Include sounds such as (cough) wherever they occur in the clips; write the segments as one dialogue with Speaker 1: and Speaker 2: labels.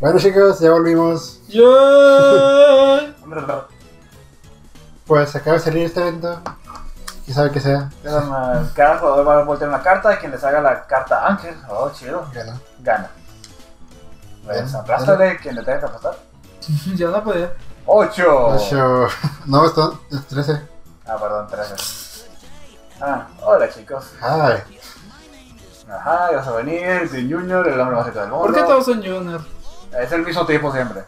Speaker 1: Bueno chicos, ya volvimos.
Speaker 2: ¡Yeah! (laughs)
Speaker 1: Pues acaba de salir este evento. ¿Quién sabe qué sea?
Speaker 2: Pero, Cada jugador va a voltear una carta y quien le salga la carta ángel, oh chido,
Speaker 1: Gana.
Speaker 2: gana. Pues aplástale quien le tenga que aplastar. (laughs)
Speaker 3: Yo no podía.
Speaker 2: 8.
Speaker 1: Ocho. (laughs) No, esto es 13.
Speaker 2: Ah, perdón, 13. Ah, hola chicos.
Speaker 1: Ay.
Speaker 2: Ajá, ya vas a venir, Team Junior, el hombre más rico del mundo.
Speaker 3: ¿Por qué todos son Junior?
Speaker 2: Es el mismo tipo siempre.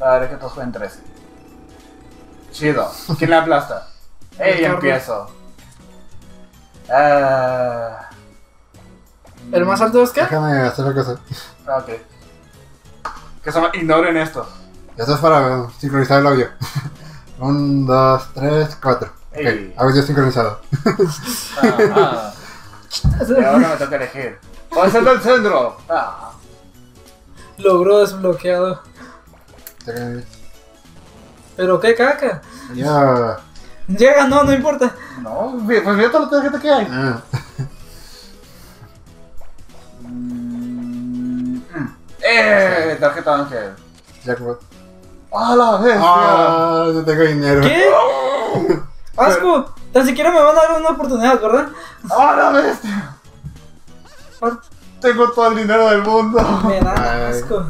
Speaker 2: A ver, que todos jueguen 13. Chido. ¿Quién le aplasta? (laughs) ¡Ey, empiezo! Ah.
Speaker 3: ¿El más alto es qué?
Speaker 1: Déjame hacer la cosa.
Speaker 2: Ah, Ok. Que se llama ignoren esto.
Speaker 1: Esto es para sincronizar el audio. 1, 2, 3, 4. Ok,
Speaker 2: Ey.
Speaker 1: audio sincronizado.
Speaker 2: Ajá. (laughs) Y ahora me toca elegir. ¿Cuál es el del centro? Ah.
Speaker 3: Logró desbloqueado. Pero qué caca.
Speaker 1: Ya.
Speaker 3: Ya ganó, no importa.
Speaker 2: No, pues mira todo lo que hay.
Speaker 1: Ah,
Speaker 2: Mm, mm. ¡Eh! Tarjeta ángel.
Speaker 1: Jackpot.
Speaker 2: ¡Ah, la bestia!
Speaker 1: Ah, no tengo dinero.
Speaker 3: ¿Qué? (laughs) Asco. Tan siquiera me van a dar una oportunidad, ¿verdad?
Speaker 2: ¡Ah, la bestia! Tengo todo el dinero del mundo.
Speaker 3: Me da
Speaker 1: Ay.
Speaker 3: asco.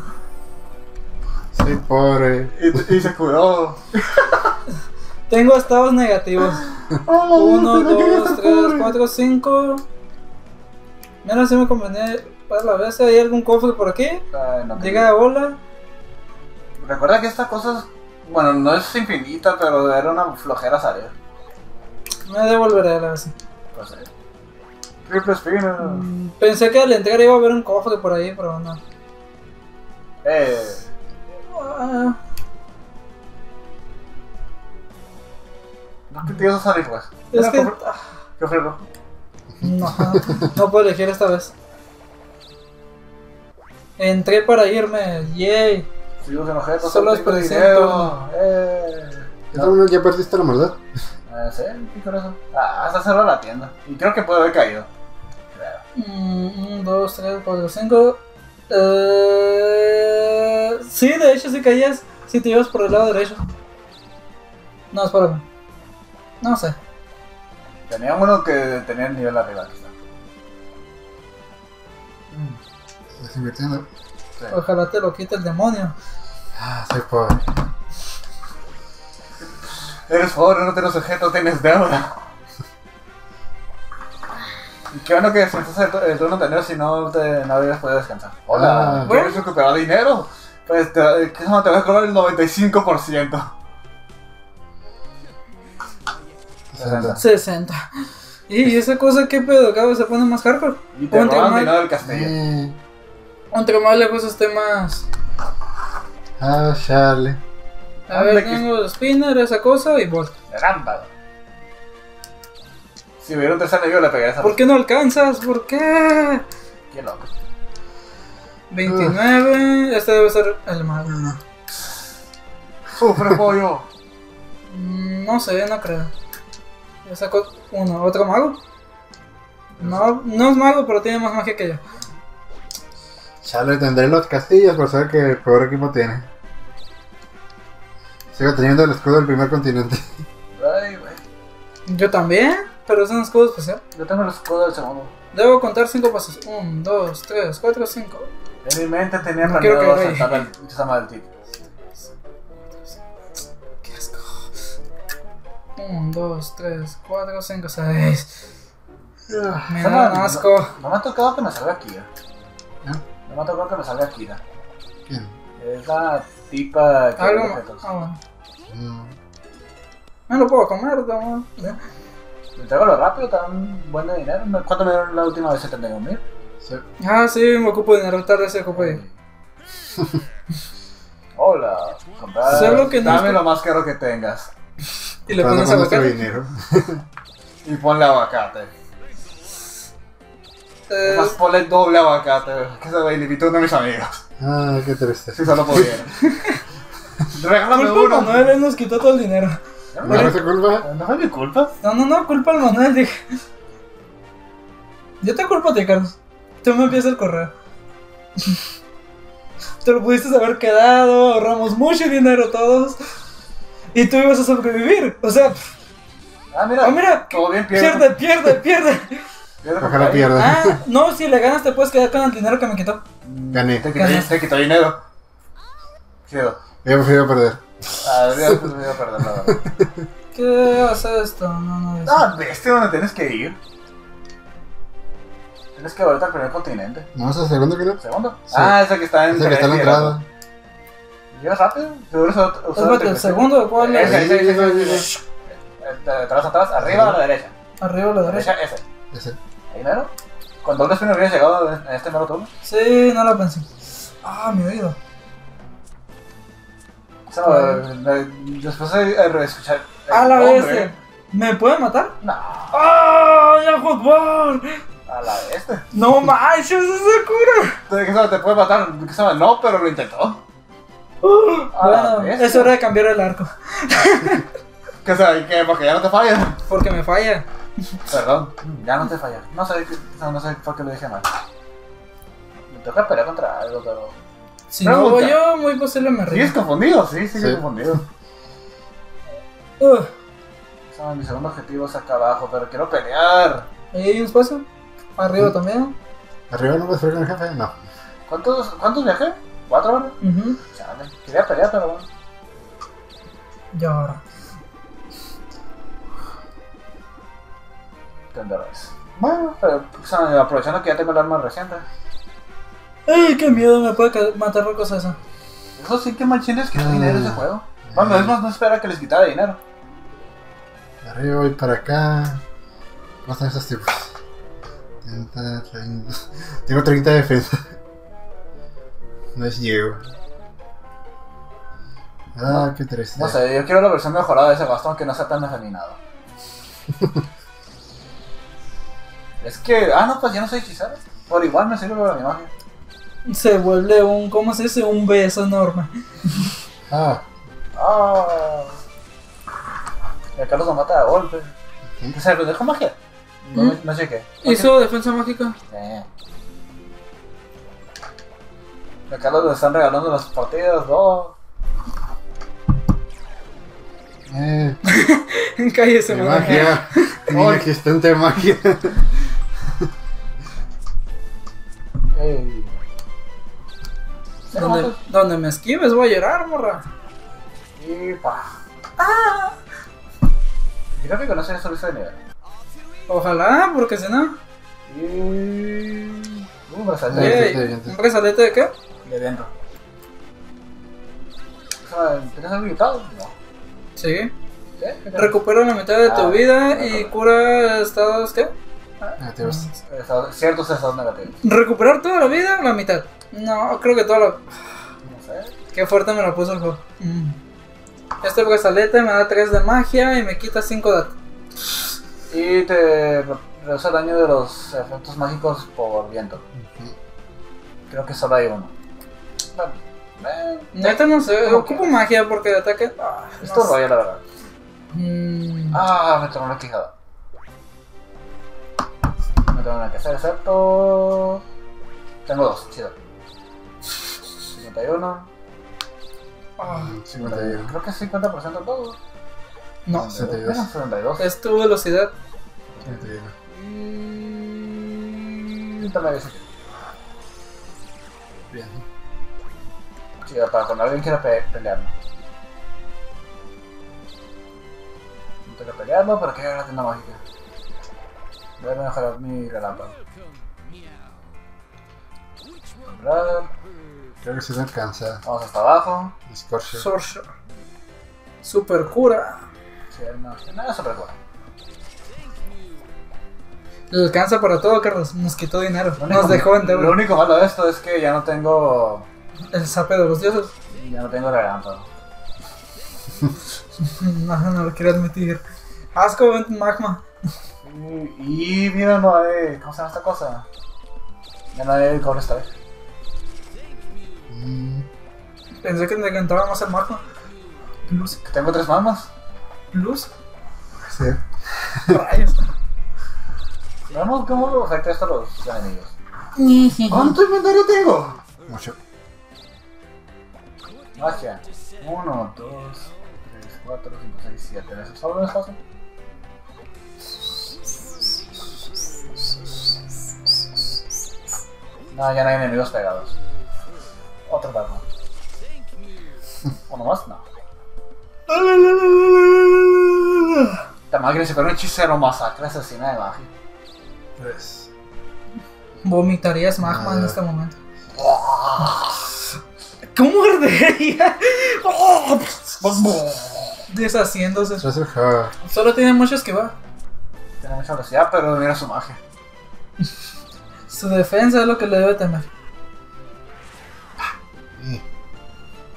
Speaker 1: Soy pobre.
Speaker 2: Y, y se curó.
Speaker 3: Tengo estados negativos.
Speaker 2: ¡Ah, la
Speaker 3: Uno,
Speaker 2: bestia! ¿no quería
Speaker 3: dos, tres,
Speaker 2: pobre?
Speaker 3: cuatro, cinco. Mira, si me conviene para la vez. ¿Hay algún cofre por aquí?
Speaker 2: Ay, no,
Speaker 3: Llega bola.
Speaker 2: Recuerda que esta cosa, es- bueno, no es infinita, pero era una flojera salir.
Speaker 3: Me devolveré a la vez.
Speaker 2: Pues, eh. Triple spinner.
Speaker 3: Mm, Pensé que al entrar iba a haber un cofre por ahí, pero no.
Speaker 2: Eh.
Speaker 3: Ah,
Speaker 2: ¿No que te ibas a salir, pues?
Speaker 3: es que.
Speaker 2: ¿Qué
Speaker 3: ah,
Speaker 2: ¿Qué ofrezco?
Speaker 3: No, no puedo elegir esta vez. Entré para irme, yay.
Speaker 2: Seguimos en objetos.
Speaker 3: Solo desperdicié
Speaker 2: dinero. Eh.
Speaker 1: ¿Ya, no, ya perdiste la maldad?
Speaker 2: Eh, sí, ¿qué con eso? Ah, hasta cerró la tienda. Y creo que puede haber caído. Creo.
Speaker 3: Mm, Un, dos, tres, cuatro, cinco. Eh, sí, de hecho, si caías, si te ibas por el lado derecho. No, espérame. No sé.
Speaker 2: Tenía uno que tenía el nivel arriba. aquí está.
Speaker 1: Estás invirtiendo.
Speaker 2: Sí.
Speaker 3: Ojalá te lo quite el demonio.
Speaker 1: Ah, soy pobre.
Speaker 2: Eres pobre, no tienes objetos, tienes deuda. Y qué bueno que estás el, el turno anterior, si no, te, no habrías podido descansar. Hola,
Speaker 1: Ah.
Speaker 2: ¿quieres recuperar dinero? Pues te, ¿qué se llama? te voy a cobrar el 95%.
Speaker 1: 60.
Speaker 3: 60. Y esa cosa, ¿qué pedo? Cada vez se pone más hardcore.
Speaker 2: Y te
Speaker 3: Ponte
Speaker 2: roban
Speaker 3: mal.
Speaker 2: dinero del castillo.
Speaker 1: Eh,
Speaker 3: Entre más lejos esté más.
Speaker 1: Ah, Charlie.
Speaker 3: A ver,
Speaker 2: que-
Speaker 3: tengo spinner, esa cosa y volt.
Speaker 2: Caramba. Si hubiera un tercer le pegaría esa
Speaker 3: ¿Por qué no alcanzas? ¿Por qué?
Speaker 2: Qué loco.
Speaker 3: 29. Este debe ser el mago.
Speaker 2: Sufre pollo.
Speaker 3: Mm, No sé, no creo. Ya sacó uno. ¿Otro mago? No, no es mago, pero tiene más magia que yo.
Speaker 1: Charlie, tendré los castillos por saber que el peor equipo tiene. Sigo teniendo el escudo del primer continente.
Speaker 2: Ay, güey.
Speaker 3: Yo también, pero es un escudo especial.
Speaker 2: Yo tengo el escudo del segundo.
Speaker 3: Debo contar 5 pasos. 1, 2, 3, 4, 5.
Speaker 2: En mi mente tenía
Speaker 3: No quiero
Speaker 2: planeado saltarme el tic.
Speaker 3: Qué asco. 1, 2, 3, 4, 5, 6. Me dan
Speaker 2: no-
Speaker 3: asco.
Speaker 2: No, no me ha tocado que me salga Kira.
Speaker 1: ¿No?
Speaker 2: No me ha tocado que me salga Kira.
Speaker 1: ¿Quién?
Speaker 2: Es la tipa que
Speaker 3: Algo. Ah, bueno.
Speaker 1: Mm,
Speaker 3: Me lo puedo comer, ¿no? Ya.
Speaker 2: Entregalo rápido, te dan buen de dinero. ¿Cuánto me dieron la última vez? ¿71 mil?
Speaker 1: sí.
Speaker 3: Ah, sí, me ocupo de dinero. Tarde se ocupa de. (laughs)
Speaker 2: Hola, comprar.
Speaker 3: Solo que no
Speaker 2: Dame lo más caro que tengas.
Speaker 3: Y le pones aguacate.
Speaker 1: dinero. (laughs)
Speaker 2: Y ponle aguacate.
Speaker 3: Eh,
Speaker 2: Más ponle doble aguacate. Que se ve limitó uno de mis amigos.
Speaker 1: Ah, qué triste.
Speaker 2: Si solo pudieran. (laughs) Regálame uno.
Speaker 3: Manuel, él nos quitó todo el dinero.
Speaker 1: ¿No es tu culpa?
Speaker 2: No fue mi culpa.
Speaker 3: No, no, no, culpa al Manuel, dije. Yo te culpo a ti, Carlos. Tú me empiezas el correo. (laughs) te lo pudiste haber quedado, ahorramos mucho dinero todos. Y tú ibas a sobrevivir. O sea,
Speaker 2: Ah, mira.
Speaker 3: ah, mira,
Speaker 2: Todo bien, pierde.
Speaker 3: pierde, pierde, pierde.
Speaker 1: Ojalá pierda.
Speaker 3: Ah, no, si le ganas te puedes quedar con el dinero que me quitó.
Speaker 1: Gané.
Speaker 2: Te quitó, te quitó dinero. Chido.
Speaker 1: Yo prefiero perder.
Speaker 2: Ah, ya pues, voy a perder la verdad. (laughs)
Speaker 3: ¿Qué hace esto? No, no, eso.
Speaker 2: Ah, ¿viste dónde tienes que ir? Tienes que volver al primer continente.
Speaker 1: ¿No es el segundo no?
Speaker 2: ¿Segundo?
Speaker 1: Sí.
Speaker 2: Ah, ese que está en
Speaker 1: Ese que está en la entrada.
Speaker 2: ¿Llegas rápido? ¿Seguro
Speaker 3: Espérate, ¿el segundo cuál es?
Speaker 2: Ese, ese, ese, ese, Atrás, atrás, arriba a la derecha.
Speaker 3: Arriba a la derecha.
Speaker 2: Ese.
Speaker 1: Ese.
Speaker 2: ¿Ahí mero? Cuando Douglas Pino hubiera llegado en este mero turno.
Speaker 3: Sí, no lo pensé. Ah, mi oído.
Speaker 2: Eh, después de eh, reescuchar.
Speaker 3: A la bestia. ¿Me puede matar?
Speaker 2: No,
Speaker 3: ¡Ah! ¡Ya fútbol!
Speaker 2: a la bestia.
Speaker 3: ¡No manches, esa cura!
Speaker 2: Que se- te puede matar, no, pero lo intentó. A la
Speaker 3: bueno,
Speaker 2: bestia.
Speaker 3: es hora de cambiar el arco. (laughs)
Speaker 2: O sea, que porque ya no te falla.
Speaker 3: Porque me falla.
Speaker 2: Perdón, ya no te falla. No sé, qué- no sé por qué lo dije mal. Me toca pelear contra algo, pero.
Speaker 3: Si no voy yo, muy posible me
Speaker 2: ¿Sigues
Speaker 3: río.
Speaker 2: confundido? Sí, sigues
Speaker 1: Sí.
Speaker 2: confundido.
Speaker 3: Uh,
Speaker 2: O sea, mi segundo objetivo es acá abajo, pero quiero pelear.
Speaker 3: ahí hay un espacio. Arriba también.
Speaker 1: ¿Arriba no puedes pelear con el jefe? No.
Speaker 2: ¿Cuántos, cuántos viajé? ¿Cuatro?
Speaker 3: Ujú.
Speaker 2: Chale, quería pelear, pero bueno.
Speaker 3: Y ahora.
Speaker 2: Tendrás. Bueno, pero sea, aprovechando que ya tengo el arma reciente.
Speaker 3: ¡Ay, qué miedo! Me puede matar la cosa esa.
Speaker 2: Eso sí que machines que
Speaker 1: Ah.
Speaker 2: dinero ese juego. Bueno, es más, no espera que les quitara dinero.
Speaker 1: Arriba voy para acá. ¿Cómo están esos tipos? 30, 30. Tengo 30 de defensa. No es llego. Ah, qué triste.
Speaker 2: No sé, yo quiero la versión mejorada de ese bastón que no sea tan afeminado. (laughs) es que, ah, no, pues ya no soy hechicero. Por igual me sirve para mi magia.
Speaker 3: Se vuelve un. ¿Cómo se dice? Un beso enorme.
Speaker 1: Ah,
Speaker 2: Ah. Y acá los mata a golpe. ¿Qué se dejó magia? No,
Speaker 3: ¿Mm?
Speaker 2: no chequé.
Speaker 3: Hizo defensa mágica.
Speaker 2: Eh. Acá los están regalando las partidas, dos.
Speaker 1: eh. (laughs)
Speaker 3: Cállese,
Speaker 1: De magia. (laughs) Inexistente magia.
Speaker 2: Ey.
Speaker 3: Donde, donde me esquives voy a llorar, morra.
Speaker 2: Y pa. Creo que con eso ya subiste de nivel.
Speaker 3: Ojalá, porque si no.
Speaker 2: Y. Uh, brazalete
Speaker 1: estoy bien, estoy
Speaker 3: ¿Un brazalete de qué?
Speaker 2: de dentro. O sea, ¿Tienes algo gritado? No.
Speaker 3: Sí.
Speaker 2: ¿Qué? ¿Qué tal?
Speaker 3: Recupera la mitad de tu
Speaker 2: Ah,
Speaker 3: vida y cura estados, ¿qué?
Speaker 1: Negativos.
Speaker 2: Estados- Ciertos estados negativos.
Speaker 3: ¿Recuperar toda la vida o la mitad? No, creo que toda la...
Speaker 2: No sé.
Speaker 3: Qué fuerte me la puso el juego. Mm. Este brazalete me da 3 de magia y me quita 5 de...
Speaker 2: Y te re- reduce el daño de los efectos mágicos por viento. Creo que solo hay uno. Bueno, eh,
Speaker 3: Neta no sé,
Speaker 2: ¿Cómo
Speaker 3: ocupo
Speaker 2: que?
Speaker 3: magia porque de ataque... Ah, no
Speaker 2: esto
Speaker 3: sé.
Speaker 2: rollo, la verdad.
Speaker 3: Mm.
Speaker 2: Ah, me tomó la quijada. No tengo nada que hacer, excepto. Tengo dos, chido. 51.
Speaker 3: Ah,
Speaker 1: 51.
Speaker 2: Creo que es 50% todo.
Speaker 3: no,
Speaker 1: 62.
Speaker 2: Bueno, 72.
Speaker 3: es tu velocidad.
Speaker 1: 51.
Speaker 2: Y.
Speaker 1: Bien.
Speaker 2: Chido, para cuando alguien quiera pe pelearme. No tengo que pelearlo, pero quiero la tienda mágica. Voy a mejorar mi relámpago. Comprar.
Speaker 1: Creo que sí se alcanza.
Speaker 2: Vamos hasta abajo.
Speaker 1: Scorcher.
Speaker 3: Sorcerer. Super cura.
Speaker 2: Sí, no, nada super bueno.
Speaker 3: Le alcanza para todo, Carlos. Nos quitó dinero.
Speaker 2: Lo único-
Speaker 3: Nos dejó en
Speaker 2: Lo
Speaker 3: deuda.
Speaker 2: único malo de esto es que ya no tengo.
Speaker 3: El sape de los dioses.
Speaker 2: Ya no tengo relámpago. (laughs)
Speaker 3: No, no lo quiero admitir. Asco, magma.
Speaker 2: Y, y mira, no hay. ¿Cómo se llama esta cosa? Ya no hay cobre esta vez.
Speaker 1: Mm,
Speaker 3: Pensé que me encantaba más el magma. Luz.
Speaker 2: Que tengo tres mamas.
Speaker 3: Luz.
Speaker 1: sí.
Speaker 3: Rayos.
Speaker 2: Veamos cómo afecta esto a los enemigos. (laughs) ¿Cuánto inventario tengo?
Speaker 1: Mucho.
Speaker 2: Magia. 1, 2, 3, 4, 5, 6, 7. ¿Esos solo es fácil? No, ya no hay enemigos pegados. Otro dado. (laughs) ¿Uno más? No. La máquina se un hechicero masacre asesina de magia.
Speaker 1: Tres.
Speaker 3: Vomitarías magma en este momento. (laughs) ¿Cómo ardería? Deshaciéndose. Solo tiene mucho esquivar.
Speaker 2: Tiene mucha velocidad, pero mira su magia. (laughs)
Speaker 3: Su defensa es lo que le debe temer.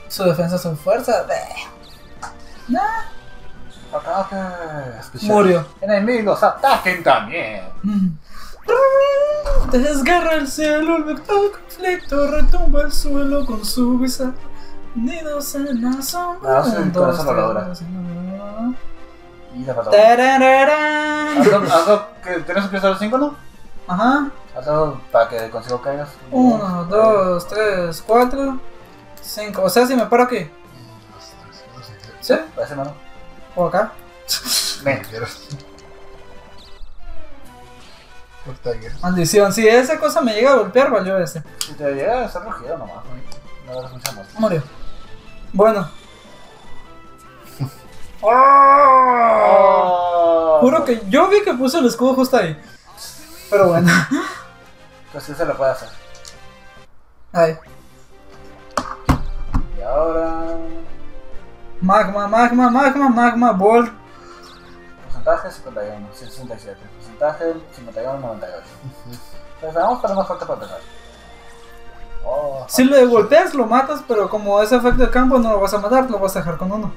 Speaker 3: Su defensa es su fuerza. Nah. Murió.
Speaker 2: Enemigos, ataquen también.
Speaker 3: Mm. Desgarra el cielo, el vector conflicto retumba el suelo con su visa. Nidos en la sombra.
Speaker 2: Ah, Y falta.
Speaker 3: tarararán.
Speaker 2: Hazlo, que tienes que usar 5, ¿no?
Speaker 3: Ajá.
Speaker 2: Hazlo para que consigo caigas.
Speaker 3: Uno, dos, tres, cuatro, cinco. O sea, si me paro aquí. ¿Sí?
Speaker 2: Parece mano.
Speaker 3: O acá. (laughs)
Speaker 2: Ven.
Speaker 3: Maldición. Si esa cosa me llega a golpear, valió ese.
Speaker 2: Si te llega a ser rugido nomás, ¿no? Mucha más.
Speaker 3: Murió. Bueno.
Speaker 2: ¡Oh! (laughs)
Speaker 3: Juro que yo vi que puso el escudo justo ahí. Pero bueno. (laughs)
Speaker 2: Pues sí se le puede hacer.
Speaker 3: Ay.
Speaker 2: Y ahora.
Speaker 3: Magma, magma, magma, magma, ball.
Speaker 2: Porcentaje 51, 67. Porcentaje 51, 98. Pues vamos para más fuerte para empezar. Oh,
Speaker 3: Si le golpeas, lo matas, pero como es efecto de campo, no lo vas a matar, lo vas a dejar con uno.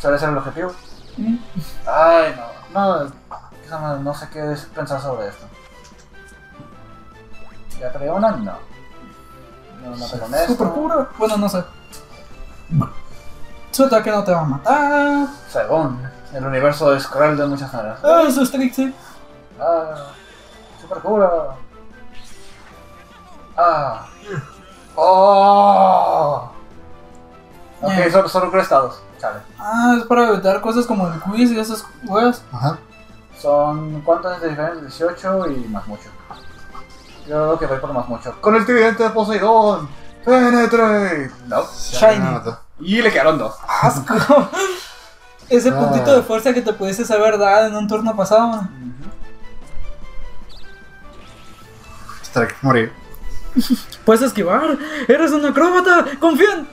Speaker 2: suele ser el objetivo.
Speaker 3: Mm.
Speaker 2: Ay, no. No, no sé qué pensar sobre esto. ¿Ya traía una? No. No, no te con esto.
Speaker 3: Super pura. Bueno, no sé. Su ataque no te va a matar.
Speaker 2: Según. El universo es cruel de muchas maneras.
Speaker 3: Ah, eso es Trixie.
Speaker 2: Ah, super cura. Ah. Oh. Ok,
Speaker 3: Eh.
Speaker 2: solo, solo cura estados. Chale.
Speaker 3: Ah, es para evitar cosas como el quiz y esas weas.
Speaker 1: Ajá.
Speaker 2: Son. ¿Cuántas de diferencia? 18 y más mucho. Yo creo que voy por más mucho. Con el tridente de Poseidón. Penetrate. No.
Speaker 3: Shiny.
Speaker 2: Y le quedaron dos.
Speaker 3: Asco. (laughs) Ese
Speaker 1: Ah.
Speaker 3: puntito de fuerza que te pudieses haber dado en un turno pasado, man.
Speaker 1: Strike, morir. (laughs)
Speaker 3: Puedes esquivar. Eres un acróbata. Confía en.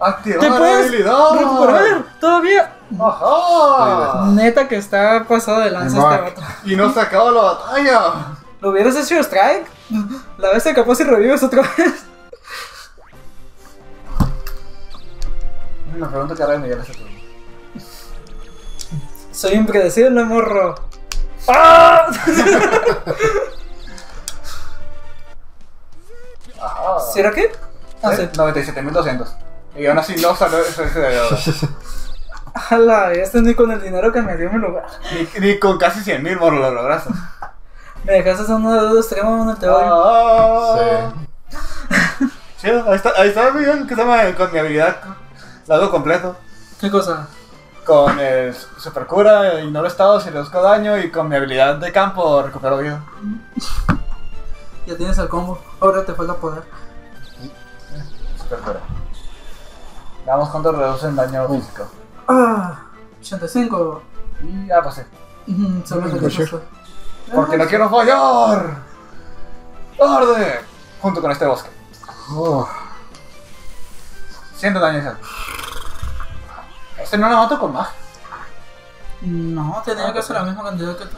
Speaker 2: Activar
Speaker 3: Te puedes
Speaker 2: habilidad.
Speaker 3: recuperar. Todavía.
Speaker 2: Ajá.
Speaker 3: Neta que está pasado de lanza este vato.
Speaker 2: Y no se acaba la batalla.
Speaker 3: ¿Lo hubieras hecho strike? La vez que capaz y revives otra vez.
Speaker 2: Me pregunto qué hará Miguel ese turno.
Speaker 3: Soy impredecible, morro. ¡Ah!
Speaker 2: Ajá.
Speaker 3: ¿Será que? Ah, sí.
Speaker 2: ¿Eh? 97.200. Y aún así no salió ese de oro.
Speaker 3: Ala, este ni con el dinero que me dio me lo
Speaker 2: ni, ni con casi 100.000 por lo lograste.
Speaker 3: Me dejaste en una deuda extrema, uno te odio.
Speaker 2: Ah. Sí, ahí está, ahí está Miguel, que se con mi habilidad. La hago completo.
Speaker 3: ¿Qué cosa?
Speaker 2: Con el super cura, ignoro estados y reduzco daño. Y con mi habilidad de campo recupero vida.
Speaker 3: Ya tienes el combo. Ahora te falta poder.
Speaker 2: Super cura. Veamos cuánto reducen daño físico.
Speaker 3: Ah, 85.
Speaker 2: Y ah, pues sí.
Speaker 3: Solo se.
Speaker 2: Porque no quiero fallar. ¡Orden! Junto con este bosque.
Speaker 1: Oh,
Speaker 2: 100 de daño. Este no lo mato con magia.
Speaker 3: No, tenía que hacer la misma cantidad que tú.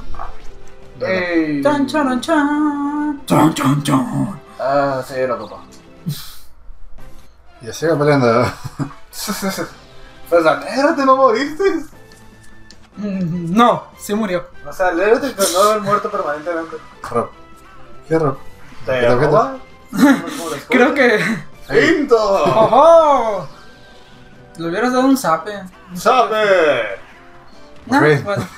Speaker 3: Chan, chan, chan. Chan, chan, chan.
Speaker 2: Ah, sí, lo ocupo.
Speaker 1: y sigue peleando. (laughs)
Speaker 2: Pues alégrate, no moriste. (laughs)
Speaker 3: No, sí murió.
Speaker 2: O sea, alégrate con no haber muerto permanentemente.
Speaker 1: Rob. ¿Qué Rob?
Speaker 2: Te. (laughs)
Speaker 3: Creo que.
Speaker 2: ¡Quinto!
Speaker 3: ¡Ojo! Le hubieras dado un zape.
Speaker 2: ¡Sabe!
Speaker 3: No,
Speaker 1: Ok.
Speaker 3: bueno.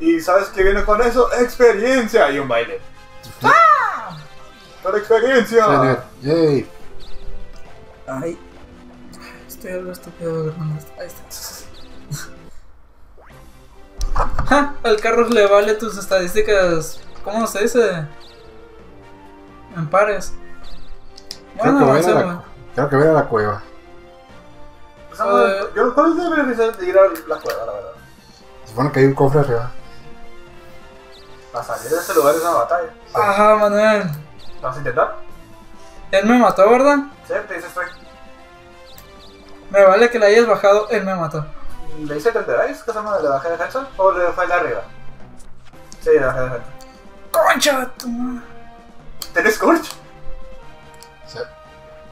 Speaker 2: ¿Y sabes qué viene con eso? Experiencia y un baile. ¡Por experiencia!
Speaker 1: Yay.
Speaker 3: Ay. Estoy algo estúpido esto. Ahí está. Ja, al carro le vale tus estadísticas. ¿Cómo se dice? En pares.
Speaker 1: Creo
Speaker 3: Bueno,
Speaker 1: que voy a la, creo que voy a la cueva.
Speaker 2: O sea, yo, ¿Cuál es el beneficio de ir a la cueva, la verdad?
Speaker 1: Se supone que hay un cofre arriba.
Speaker 2: Para salir de ese lugar es una batalla.
Speaker 3: Ajá, Manuel.
Speaker 2: ¿Vas a intentar?
Speaker 3: Él me mató, ¿verdad?
Speaker 2: Sí, te dice estoy.
Speaker 3: Me vale que le hayas bajado, él me mató.
Speaker 2: ¿Le hice tenderáis? ¿Qué se llama? ¿Le bajé defensa? ¿O le fue de arriba? Sí, le bajé defensa.
Speaker 3: ¡Concha! tu madre!
Speaker 2: ¿Tenés Scorch?
Speaker 1: Sí.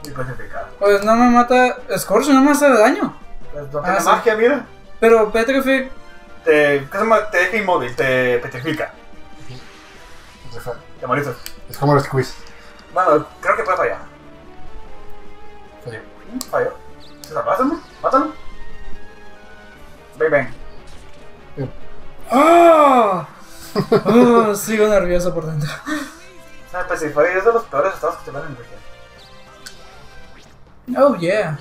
Speaker 2: Y petrificado.
Speaker 3: Pues no me mata. Scorch no me hace daño.
Speaker 2: Pues no
Speaker 3: Ah,
Speaker 2: tiene
Speaker 3: sí.
Speaker 2: magia, mira.
Speaker 3: Pero Petrific.
Speaker 2: Te, ¿Qué se llama? Te deja inmóvil, te petrifica. Te moriste.
Speaker 1: Es como los quiz.
Speaker 2: Bueno, creo que puede fallar.
Speaker 1: Falló.
Speaker 2: Falló. ¿Se salvaste? Mátalo. Ven, ven.
Speaker 3: ¡Ah! Oh, (laughs) sigo nervioso por dentro.
Speaker 2: ¿Sabes? Pacifier es de los peores estados que te van en energía.
Speaker 3: Oh, yeah.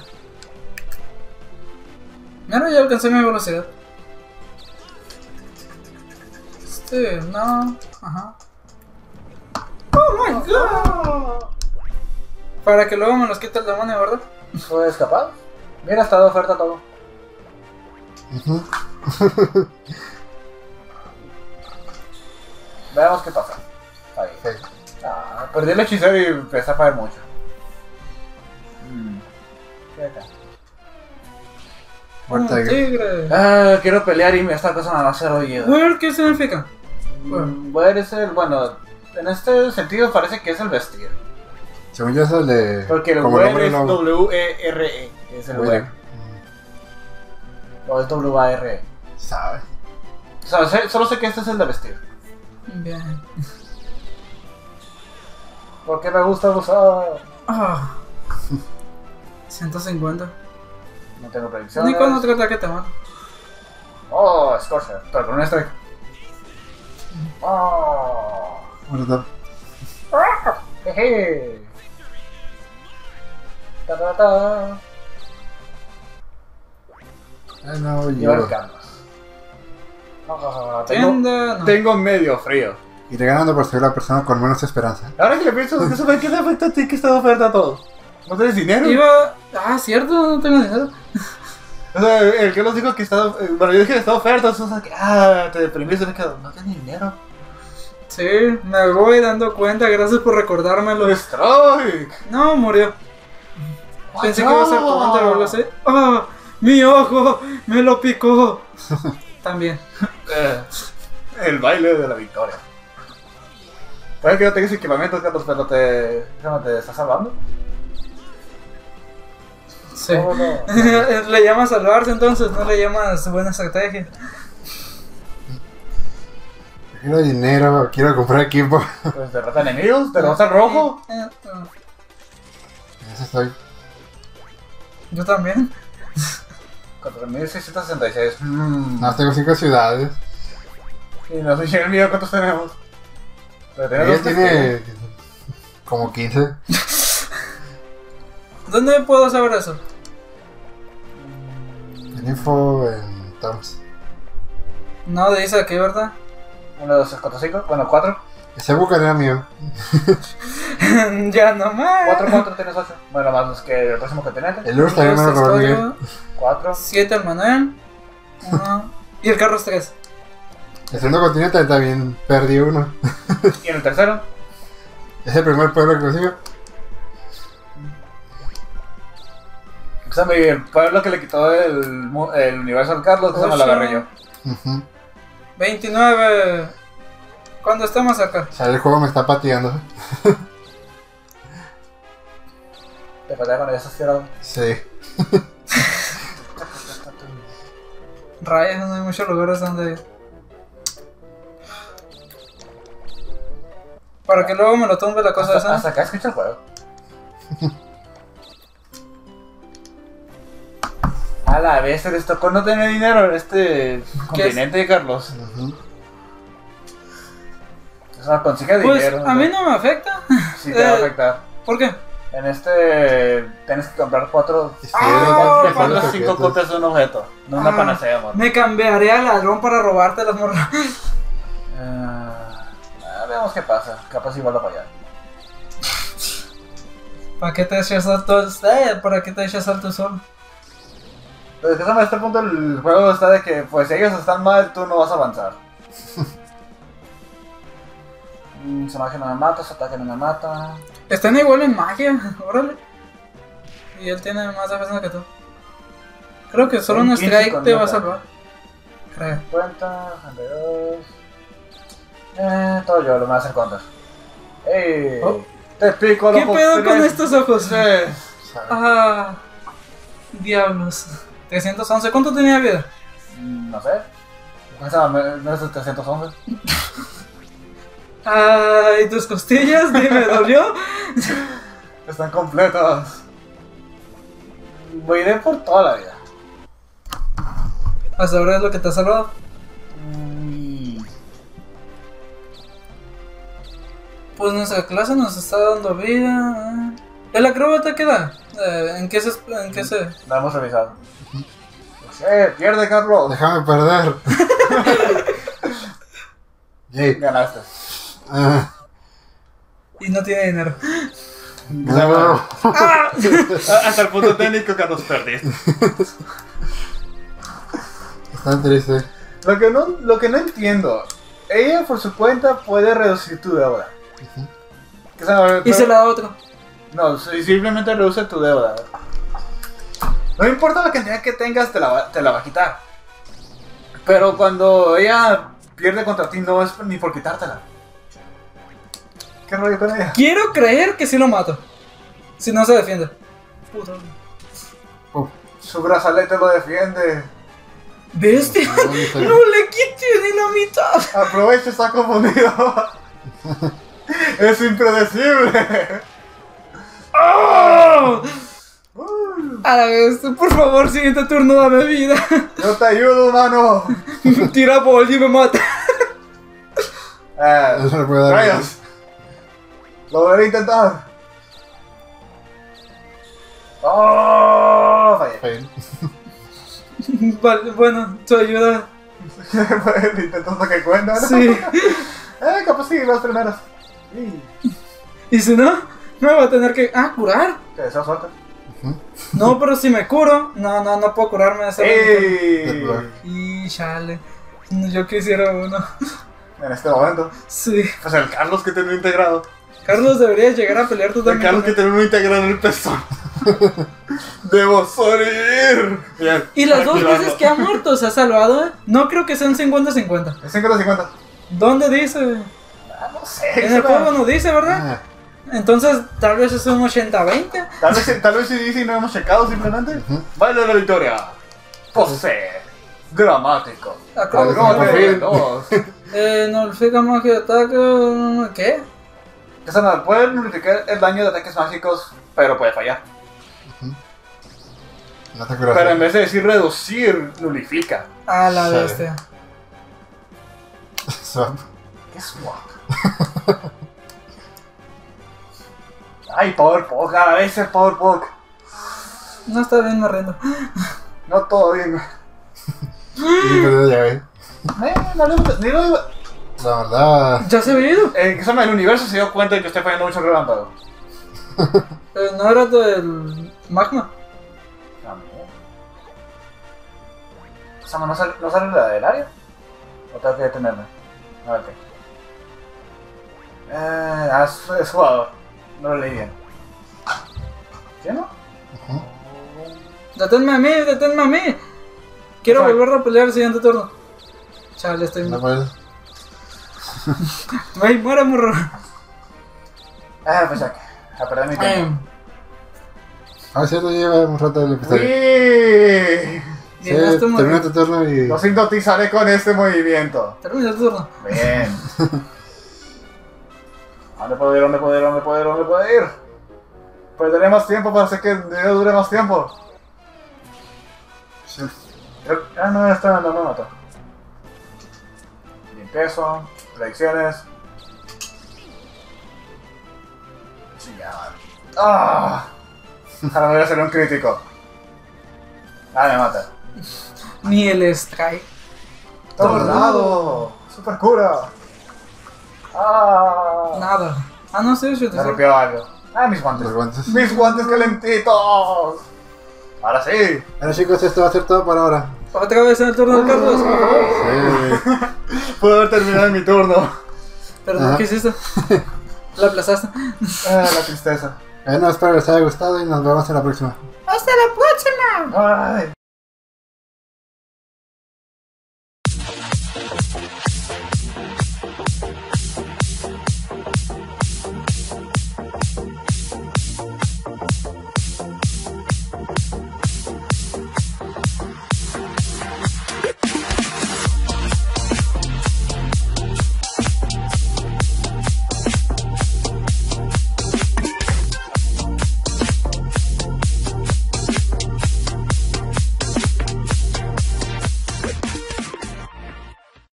Speaker 3: Mira, ya alcancé mi velocidad. Este, no. Ajá. Oh my god. Para que luego me los quite el demonio, ¿verdad?
Speaker 2: ¿Fue escapado? Mira, está de oferta todo. (laughs) Veamos qué pasa. Ahí.
Speaker 1: Sí.
Speaker 2: Ah, perdí el hechicero y empecé a fallar mucho. Mm. ¿Qué acá?
Speaker 1: Muerte
Speaker 3: Un
Speaker 1: de
Speaker 3: tigre.
Speaker 2: Ah, quiero pelear y esta cosa me va a hacer oído.
Speaker 3: Where, ¿qué significa?
Speaker 2: Mm, es el, bueno, en este sentido parece que es el vestir.
Speaker 1: Según yo es el de.
Speaker 2: Porque el
Speaker 1: hombre
Speaker 2: es. W-E-R-E. Es el
Speaker 1: Wer.
Speaker 2: O es W-A-R-E.
Speaker 1: Sabe.
Speaker 2: O sea, sé- solo sé que este es el de vestir.
Speaker 3: Bien.
Speaker 2: Porque me gusta usar.
Speaker 3: Ah. 150.
Speaker 2: No tengo predicciones.
Speaker 3: Ni con otro ataque te mato.
Speaker 2: Oh, Scorcher. Pero con un strike. Oh.
Speaker 1: Bueno,
Speaker 2: Jeje. Ta ta ta.
Speaker 1: Ah, no,
Speaker 2: Llevar camas. Tengo,
Speaker 3: Tienda, no.
Speaker 2: tengo medio frío.
Speaker 1: Iré ganando por ser la persona con menos esperanza.
Speaker 2: Ahora que le pienso, ¿qué sabe qué le afecta a ti que está de oferta a todos? ¿No tienes dinero?
Speaker 3: Iba. Ah, cierto, no tengo dinero.
Speaker 2: O sea, el que nos dijo que está. eh, Bueno, yo dije que está oferta, o sea, que. Ah, te deprimiste, me quedo. No tienes dinero.
Speaker 3: Sí, me voy dando cuenta, gracias por recordármelo.
Speaker 2: Strike.
Speaker 3: No, murió. Pensé que iba a ser counter o algo así. ¡Ah! ¡Mi ojo! ¡Me lo picó! (laughs) También.
Speaker 2: Eh, el baile de la victoria. Puede que no tengas equipamiento, Carlos, pero te. ¿cómo te estás salvando?
Speaker 3: Sí.
Speaker 2: No, no. (laughs)
Speaker 3: le llamas salvarse entonces, no le llamas buena estrategia.
Speaker 1: Quiero dinero, quiero comprar equipo.
Speaker 2: Pues derrota enemigos, derrota rojo.
Speaker 3: Eh, eh,
Speaker 1: En eso estoy.
Speaker 3: Yo también.
Speaker 2: 4666. Mmm.
Speaker 1: No, tengo cinco ciudades.
Speaker 2: Y no sé si el mío cuántos tenemos. Pero tenemos
Speaker 1: Ella tiene como 15. (laughs)
Speaker 3: ¿Dónde puedo saber eso?
Speaker 1: En info en Toms.
Speaker 3: No, dice aquí, ¿verdad?
Speaker 2: 1, 2, 3, 4, 5. Bueno, 4.
Speaker 1: Ese bucan era mío. (laughs) (laughs)
Speaker 3: ya no más.
Speaker 2: 4, 4, tienes 8. Bueno, más los que el próximo continente.
Speaker 1: El Urs también me lo robó Miguel.
Speaker 2: 4.
Speaker 3: 7 al Manuel. Uno. Y el carro es 3.
Speaker 1: El segundo continente también perdí uno.
Speaker 2: Y en el tercero.
Speaker 1: Es el primer pueblo que consigo.
Speaker 2: O sea, el pueblo que le quitó el, mu- el universo al Carlos, que se me lo agarré yo.
Speaker 1: Ujú.
Speaker 3: 29. Cuando estemos acá.
Speaker 1: O sea, el juego me está pateando. (laughs)
Speaker 2: Te falta cuando ya estás tirado.
Speaker 1: Sí. (laughs)
Speaker 3: Rayos, no hay muchos lugares donde. Para que luego me lo tumbe la cosa
Speaker 2: Hasta,
Speaker 3: esa.
Speaker 2: hasta acá escucha el juego. (laughs) A la vez, les tocó no tener dinero en este continente de Carlos.
Speaker 1: Ujú.
Speaker 2: O sea, consigue
Speaker 3: Pues
Speaker 2: dinero.
Speaker 3: a mí no me afecta.
Speaker 2: Sí te va a (laughs)
Speaker 3: eh,
Speaker 2: afectar.
Speaker 3: ¿Por qué?
Speaker 2: En este tienes que comprar cuatro.
Speaker 1: Sí,
Speaker 3: Ah,
Speaker 1: cuatro
Speaker 2: cuatro cinco copias de un objeto. No una
Speaker 3: Ah.
Speaker 2: panacea, amor.
Speaker 3: Me cambiaré al ladrón para robarte las morras.
Speaker 2: Ah, veamos qué pasa. Capaz igual a fallar.
Speaker 3: ¿Para qué te echas salto? Eh, ¿Para qué te echas salto solo?
Speaker 2: Es que a este punto el juego está de que, pues, si ellos están mal, tú no vas a avanzar. (laughs) Su magia no me mata, su ataque no me mata.
Speaker 3: Están igual en magia, (laughs) órale. Y él tiene más defensa que tú. Creo que solo un
Speaker 2: 15
Speaker 3: strike te va a salvar. Creo.
Speaker 2: 50, 62. Eh, todo yo, lo me va a hacer contra. ¡Ey!
Speaker 3: Oh.
Speaker 2: Te pico
Speaker 3: ¿Qué
Speaker 2: loco,
Speaker 3: pedo con estos ojos? (laughs)
Speaker 1: ¿Sabe?
Speaker 3: Ah, diablos. 311, ¿cuánto tenía vida?
Speaker 2: Mm, No sé. Me- de 311. (laughs)
Speaker 3: Ay, tus costillas, dime, ¿dolió? (laughs)
Speaker 2: Están completas. Voy a ir por toda la vida.
Speaker 3: Hasta ahora es lo que te ha salvado.
Speaker 2: Mm,
Speaker 3: Pues nuestra clase nos está dando vida. ¿El acróbata qué da? Eh, ¿En qué se.? En qué se...
Speaker 2: Lo hemos revisado. Eh, pierde, Carlos.
Speaker 1: Déjame perder. (laughs) (laughs)
Speaker 2: Ganaste.
Speaker 1: Ah,
Speaker 3: Y no tiene dinero.
Speaker 1: no. (laughs)
Speaker 3: ¡Ah!
Speaker 2: Hasta el punto técnico que nos perdiste.
Speaker 1: Está triste.
Speaker 2: Lo que no, lo que no entiendo, ella por su cuenta puede reducir tu deuda. Que se-
Speaker 3: Y se la da otro.
Speaker 2: No, si- simplemente reduce tu deuda. No importa la cantidad que tengas, te la, va- te la va a quitar. Pero cuando ella pierde contra ti, no es ni por quitártela. ¿Qué rollo con ella?
Speaker 3: Quiero creer que sí lo mato. Si no se defiende. Puta.
Speaker 2: Su brazalete lo defiende.
Speaker 3: ¿Bestia?
Speaker 1: ¿dónde está? (laughs)
Speaker 3: No le quité ni la mitad.
Speaker 2: Aprovecha, está confundido. es impredecible.
Speaker 3: ¡Oh! A la vez, por favor, siguiente turno, dame vida.
Speaker 2: Yo te ayudo, humano. (laughs)
Speaker 3: Tira bol y me mata.
Speaker 2: Eh,
Speaker 1: Eso le puede dar.
Speaker 2: rayos. Lo volveré a intentar. Oh, fallé. (laughs)
Speaker 3: Vale, bueno, tu ayuda. (laughs)
Speaker 2: Hasta que cuenta, ¿no?
Speaker 3: Sí. (laughs)
Speaker 2: Eh, capaz sí, las primeras. Sí.
Speaker 3: Y si no, me va a tener que. Ah, curar.
Speaker 2: Te deseo suerte.
Speaker 3: No, pero si me curo. No, no, no puedo curarme de ese
Speaker 2: ¡Ey!
Speaker 3: Y chale. Yo quisiera uno.
Speaker 2: En este momento.
Speaker 3: Sí.
Speaker 2: Pues el Carlos que tiene integrado.
Speaker 3: Carlos, deberías llegar a pelear tú
Speaker 2: El
Speaker 3: también.
Speaker 2: Carlos que tiene uno integrado en el pezón. (laughs) Debo morir. Bien.
Speaker 3: Y las dos veces que ha muerto se ha salvado, ¿eh? No creo que sean 50-50.
Speaker 2: Es 50-50.
Speaker 3: ¿Dónde dice?
Speaker 2: Ah, no sé.
Speaker 3: En el
Speaker 2: una-
Speaker 3: juego no dice, ¿verdad?
Speaker 1: Ah,
Speaker 3: Entonces, tal vez es un 80-20.
Speaker 2: Tal vez, tal vez sí dice y no hemos checado simplemente.
Speaker 1: Ujú.
Speaker 2: Baile de la victoria. Posee. Gramático.
Speaker 3: Acróbata. Eh, nullifica magia de ataque. ¿Qué?
Speaker 2: Esa no, puede nullificar el daño de ataques mágicos, pero puede fallar.
Speaker 1: no te.
Speaker 2: Pero en vez de decir reducir, nulifica.
Speaker 3: A la
Speaker 1: Sabe.
Speaker 3: bestia. (laughs)
Speaker 1: Swap.
Speaker 2: ¿Qué swap? Ay, Powerpoke, a veces Powerpoke.
Speaker 3: No está bien, me rindo.
Speaker 2: No todo bien. (laughs)
Speaker 1: Y perdió ya, güey.
Speaker 2: Eh, no le ni lo iba-
Speaker 1: La verdad.
Speaker 3: Ya se ido.
Speaker 2: Eh, que se llama, el universo se dio cuenta de que estoy fallando mucho relámpago. (laughs)
Speaker 3: Eh, no era del magma.
Speaker 2: Sea, ¿no sale, ¿no sale la del área? ¿O tengo que detenerme? A ver qué. Eh, ah, es, es jugador. No lo leí bien. ¿Sí no?
Speaker 3: Deténme a mí, deténme a mí. Quiero volver a pelear el siguiente turno. Chale, estoy.
Speaker 1: No
Speaker 3: Ay, muere, morro.
Speaker 2: Ah, pues ya que. A perder mi tiempo.
Speaker 3: Em,
Speaker 1: Ah, cierto, lleva un rato el episodio.
Speaker 2: ¡Uy!
Speaker 1: Sí, termina tu turno y.
Speaker 2: Lo hipnotizaré con este movimiento.
Speaker 3: Termina tu turno.
Speaker 2: Bien. ¿A (laughs) ¿Dónde puedo ir? ¿Dónde puedo ir? ¿Dónde puedo ir? ¿Dónde puedo ir? Perderé más tiempo para hacer que el video dure más tiempo.
Speaker 1: Sí.
Speaker 2: Ah, no, está, no me mató. Bien peso, ya, vale. Ah. Ahora voy a hacer un crítico. Ah, me mata.
Speaker 3: Ni el strike.
Speaker 2: Tornado. Super cura. Ah.
Speaker 3: Nada. Ah, no sé, yo te
Speaker 2: Me rompió algo. Ah, mis guantes.
Speaker 1: Los guantes.
Speaker 2: Mis guantes calentitos. Ahora sí.
Speaker 1: Bueno chicos, esto va a ser todo por ahora.
Speaker 3: Otra vez en el turno del Carlos.
Speaker 1: Sí. (laughs)
Speaker 2: Puedo haber terminado mi turno.
Speaker 3: Perdón,
Speaker 1: Ajá.
Speaker 3: ¿qué hiciste? La aplazaste.
Speaker 2: Ah, la tristeza.
Speaker 1: Bueno, espero que les haya gustado y nos vemos en la próxima.
Speaker 3: ¡Hasta la próxima!
Speaker 2: Ay.